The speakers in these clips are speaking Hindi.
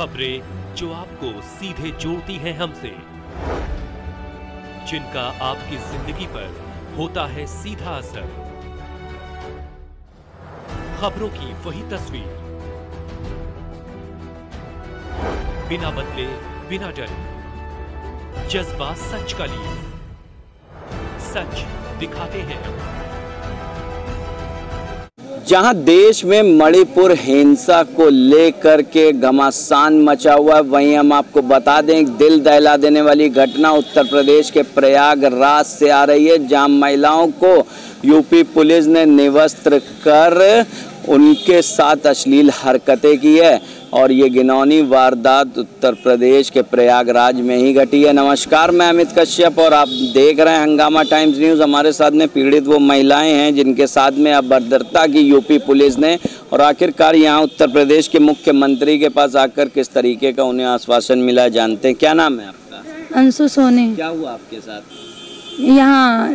खबरें जो आपको सीधे जोड़ती हैं हमसे। जिनका आपकी ज़िंदगी पर होता है सीधा असर। खबरों की वही तस्वीर। बिना बदले, बिना डरे। जज्बा सच का लिए। सच दिखाते हैं। जहाँ देश में मणिपुर हिंसा को लेकर के घमासान मचा हुआ है, वहीं हम आपको बता दें दिल दहला देने वाली घटना उत्तर प्रदेश के प्रयागराज से आ रही है, जहाँ महिलाओं को यूपी पुलिस ने निवस्त्र कर उनके साथ अश्लील हरकतें की है और ये गिनौनी वारदात उत्तर प्रदेश के प्रयागराज में ही घटी है। नमस्कार मैं अमित कश्यप और आप देख रहे हैं हंगामा टाइम्स न्यूज़। हमारे साथ में पीड़ित वो महिलाएँ हैं जिनके साथ में अब अभद्रता की यूपी पुलिस ने और आखिरकार यहाँ उत्तर प्रदेश के मुख्यमंत्री के पास आकर किस तरीके का उन्हें आश्वासन मिला जानते हैं? क्या नाम है आपका? अंशु सोनी। क्या हुआ आपके साथ? यहाँ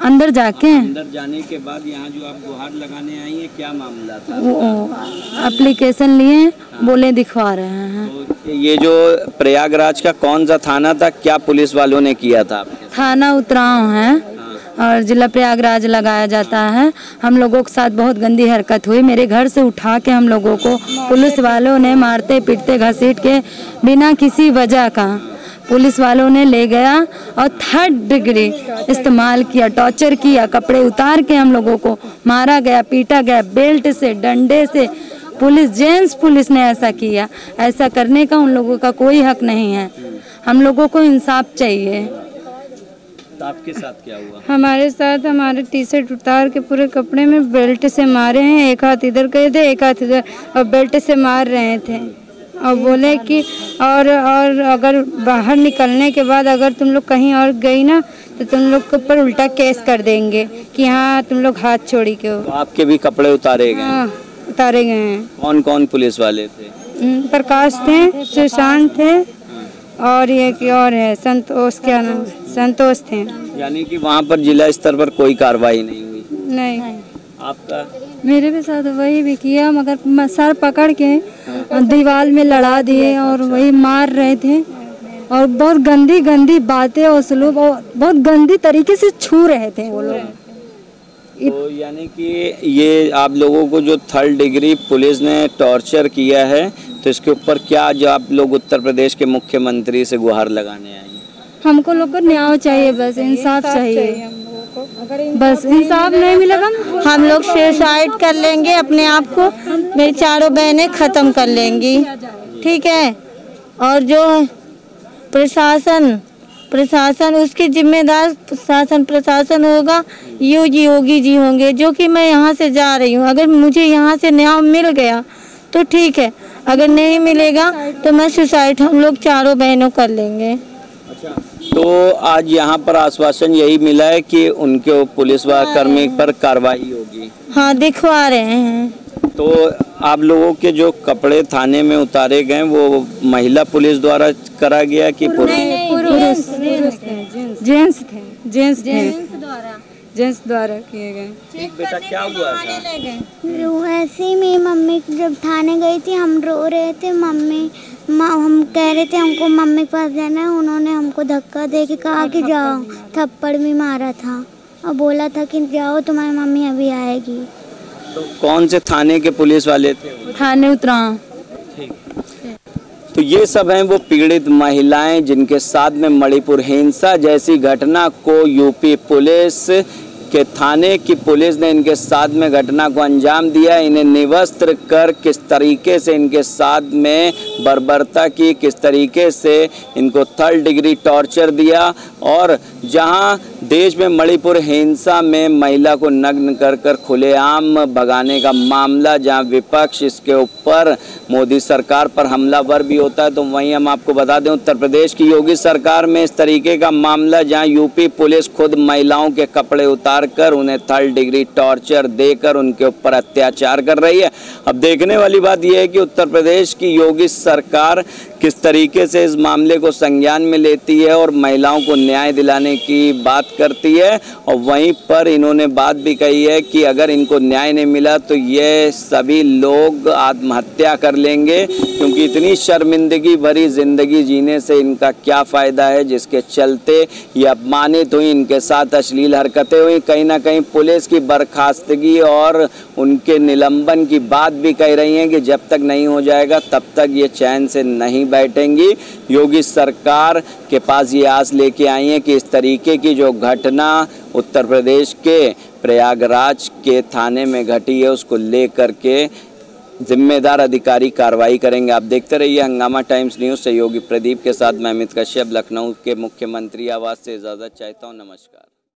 अंदर जाके अंदर जाने के बाद यहाँ जो आप गुहार लगाने आई है क्या मामला था? एप्लीकेशन लिए बोले दिखवा रहे हैं। तो ये जो प्रयागराज का कौन सा थाना था क्या पुलिस वालों ने किया था थाना उतराव है और जिला प्रयागराज लगाया जाता है। हम लोगों के साथ बहुत गंदी हरकत हुई। मेरे घर से उठा के हम लोगों को पुलिस वालों ने मारते पीटते घसीट के बिना किसी वजह का पुलिस वालों ने ले गया और थर्ड डिग्री इस्तेमाल किया टॉर्चर किया कपड़े उतार के हम लोगों को मारा गया पीटा गया बेल्ट से डंडे से। पुलिस जेंट्स पुलिस ने ऐसा किया। ऐसा करने का उन लोगों का कोई हक नहीं है। हम लोगों को इंसाफ चाहिए। तो आपके साथ क्या हुआ? हमारे साथ हमारे टी शर्ट उतार के पूरे कपड़े में बेल्ट से मारे हैं। एक हाथ इधर गए थे एक हाथ इधर और बेल्ट से मार रहे थे। और बोले कि और और अगर बाहर निकलने के बाद अगर तुम लोग कहीं और गई ना तो तुम लोग के ऊपर उल्टा केस कर देंगे कि हाँ तुम लोग हाथ छोड़ी के हो। तो आपके भी कपड़े उतारे गए? हाँ उतारे गए हैं। कौन कौन पुलिस वाले थे? हम्म, प्रकाश थे सुशांत थे और ये कि और है संतोष क्या नाम? संतोष थे। यानी कि वहाँ पर जिला स्तर पर कोई कार्रवाई नहीं हुई? नहीं। आपका? मेरे भी साथ वही भी किया मगर सर पकड़ के दीवार में लड़ा दिए और वही मार रहे थे। और बहुत गंदी गंदी बातें और सलूक और बहुत गंदी तरीके से छू रहे थे वो लोग। तो यानी कि ये आप लोगों को जो थर्ड डिग्री पुलिस ने टॉर्चर किया है तो इसके ऊपर क्या जो आप लोग उत्तर प्रदेश के मुख्यमंत्री से गुहार लगाने आए हमको लोग को न्याय चाहिए बस इंसाफ चाहिए, चाहिए बस इंसाफ नहीं मिलेगा। हम लोग सुसाइड कर लेंगे अपने आप को। मेरी चारों बहनें ख़त्म कर लेंगी। ठीक है? और जो प्रशासन प्रशासन, उसकी जिम्मेदार शासन प्रशासन होगा योगी योगी जी होंगे, जो कि मैं यहाँ से जा रही हूँ। अगर मुझे यहाँ से न्याय मिल गया तो ठीक है। अगर नहीं मिलेगा तो मैं सुसाइड हम लोग चारों बहनों कर लेंगे। तो आज यहाँ पर आश्वासन यही मिला है कि उनके पुलिस व कर्मी पर कार्रवाई होगी। हाँ दिखवा रहे हैं। तो आप लोगों के जो कपड़े थाने में उतारे गए वो महिला पुलिस द्वारा करा गया कि पुरुष? जेंट्स थे जेंट्स। थे। जेंट्स द्वारा। किए गए। बेटा क्या हुआ था? ऐसे ही मेरी मम्मी जब थाने गई थी हम रो रहे थे मम्मी माँ हम कह रहे थे हमको मम्मी के पास जाना है उन्होंने हमको धक्का दे के कहा कि जाओ। थप्पड़ भी मारा था। और बोला था कि जाओ तुम्हारी मम्मी अभी आएगी। तो कौन से थाने के पुलिस वाले थे? थाने उतरा। तो ये सब हैं वो पीड़ित महिलाएँ जिनके साथ में मणिपुर हिंसा जैसी घटना को यूपी पुलिस के थाने की पुलिस ने इनके साथ में घटना को अंजाम दिया। इन्हें निवस्त्र कर किस तरीके से इनके साथ में बर्बरता की, किस तरीके से इनको थर्ड डिग्री टॉर्चर दिया और जहाँ देश में मणिपुर हिंसा में महिला को नग्न कर कर खुलेआम भगाने का मामला, जहाँ विपक्ष इसके ऊपर, मोदी सरकार पर हमलावर भी होता है तो वहीं हम आपको बता दें, उत्तर प्रदेश की योगी सरकार में इस तरीके का मामला, जहाँ यूपी पुलिस खुद महिलाओं के कपड़े उतार कर उन्हें थर्ड डिग्री टॉर्चर देकर उनके ऊपर अत्याचार कर रही है। अब देखने वाली बात यह है कि उत्तर प्रदेश की योगी सरकार किस तरीके से इस मामले को संज्ञान में लेती है और महिलाओं को न्याय दिलाने की बात करती है और वहीं पर इन्होंने बात भी कही है कि अगर इनको न्याय नहीं मिला तो ये सभी लोग आत्महत्या कर लेंगे, क्योंकि इतनी शर्मिंदगी भरी ज़िंदगी जीने से इनका क्या फ़ायदा है, जिसके चलते ये अपमानित हुई, इनके साथ अश्लील हरकतें हुई। कहीं ना कहीं पुलिस की बर्खास्तगी और उनके निलंबन की बात भी कह रही हैं कि जब तक नहीं हो जाएगा, तब तक ये चैन से नहीं बैठेंगी। योगी सरकार के पास ये आस लेके आई हैं कि इस तरीके की जो घटना उत्तर प्रदेश के प्रयागराज के थाने में घटी है। उसको लेकर के जिम्मेदार अधिकारी कार्रवाई करेंगे। आप देखते रहिए हंगामा टाइम्स न्यूज़। सहयोगी प्रदीप के साथ मैं अमित कश्यप, लखनऊ के मुख्यमंत्री आवास से इजाज़त चाहता हूँ। नमस्कार।